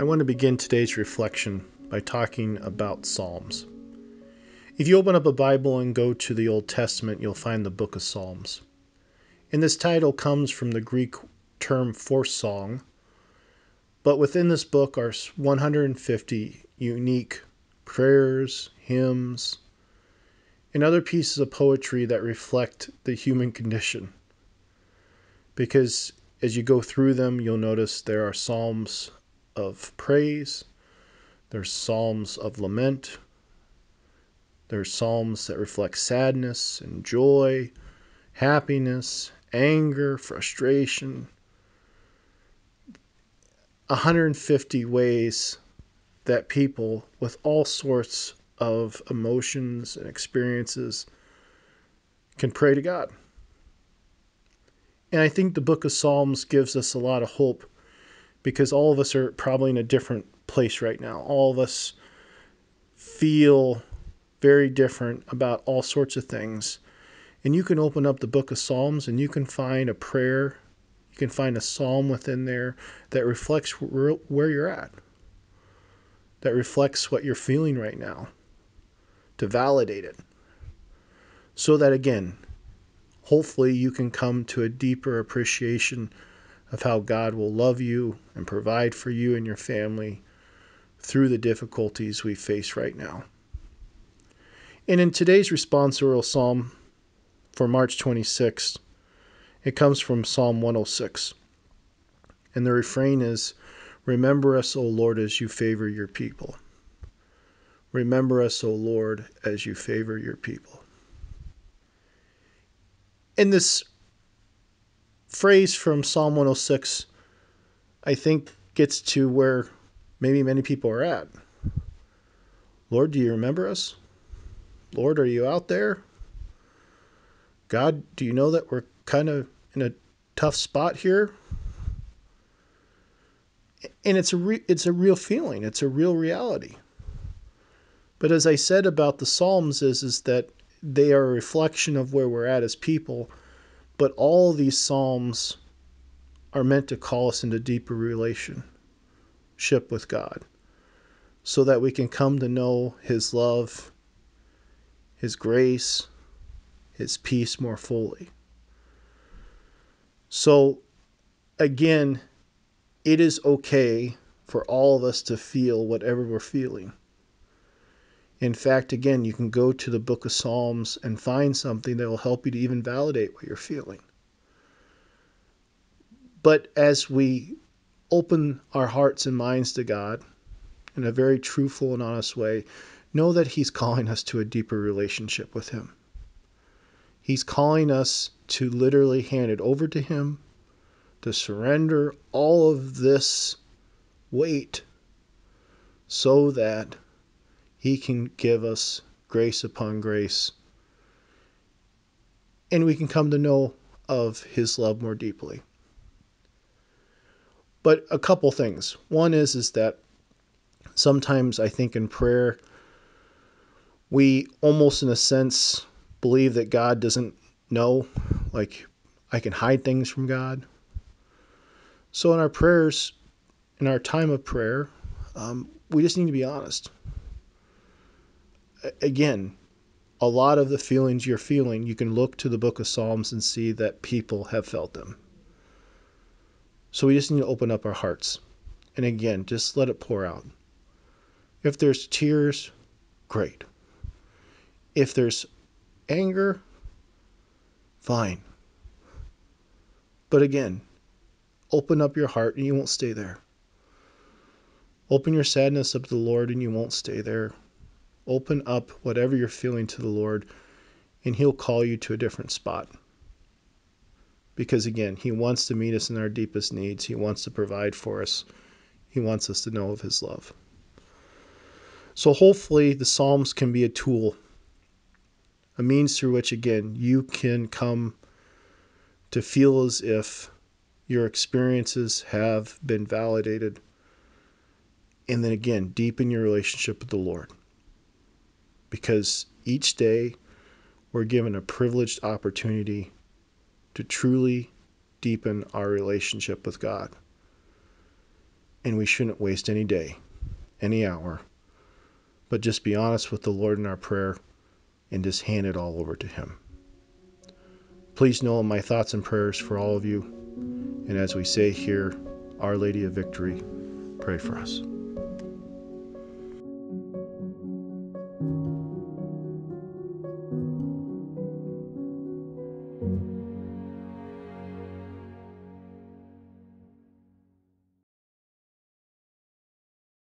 I want to begin today's reflection by talking about Psalms. If you open up a Bible and go to the Old Testament, you'll find the book of Psalms. And this title comes from the Greek term for song, but within this book are 150 unique prayers, hymns, and other pieces of poetry that reflect the human condition. Because as you go through them, you'll notice there are psalms of praise, there's psalms of lament, there's psalms that reflect sadness and joy, happiness, anger, frustration. 150 ways that people with all sorts of emotions and experiences can pray to God. And I think the book of Psalms gives us a lot of hope because all of us are probably in a different place right now. All of us feel very different about all sorts of things. And you can open up the book of Psalms and you can find a prayer, you can find a psalm within there that reflects where you're at, that reflects what you're feeling right now, to validate it. So that again, hopefully you can come to a deeper appreciation of how God will love you and provide for you and your family through the difficulties we face right now. And in today's responsorial psalm for March 26th, it comes from Psalm 106. And the refrain is Remember us, O Lord, as you favor your people. Remember us, O Lord, as you favor your people. In this phrase from Psalm 106, I think gets to where maybe many people are at. Lord, do you remember us? Lord, are you out there? God, do you know that we're kind of in a tough spot here? And it's a re- it's a real feeling. It's a real reality. But as I said about the Psalms is is that they are a reflection of where we're at as people. But all these Psalms are meant to call us into deeper relationship with God so that we can come to know His love, His grace, His peace more fully. So, again, it is okay for all of us to feel whatever we're feeling. In fact, again, you can go to the book of Psalms and find something that will help you to even validate what you're feeling. But as we open our hearts and minds to God in a very truthful and honest way, know that He's calling us to a deeper relationship with Him. He's calling us to literally hand it over to Him, to surrender all of this weight so that he can give us grace upon grace. And we can come to know of His love more deeply. But a couple things. One is is that sometimes I think in prayer we almost in a sense believe that God doesn't know, like I can hide things from God. So in our prayers, in our time of prayer, um, we just need to be honest again, a lot of the feelings you're feeling, you can look to the book of Psalms and see that people have felt them. So we just need to open up our hearts. And again, just let it pour out. If there's tears, great. If there's anger, fine. But again, open up your heart and you won't stay there. Open your sadness up to the Lord and you won't stay there. Open up whatever you're feeling to the Lord, and He'll call you to a different spot. Because again, He wants to meet us in our deepest needs, He wants to provide for us, He wants us to know of His love. So hopefully, the Psalms can be a tool, a means through which, again, you can come to feel as if your experiences have been validated. And then again, deepen your relationship with the Lord because each day we're given a privileged opportunity to truly deepen our relationship with God. and we shouldn't waste any day, any hour, but just be honest with the Lord in our prayer and just hand it all over to Him. Please know my thoughts and prayers for all of you. And as we say here, Our Lady of Victory, pray for us.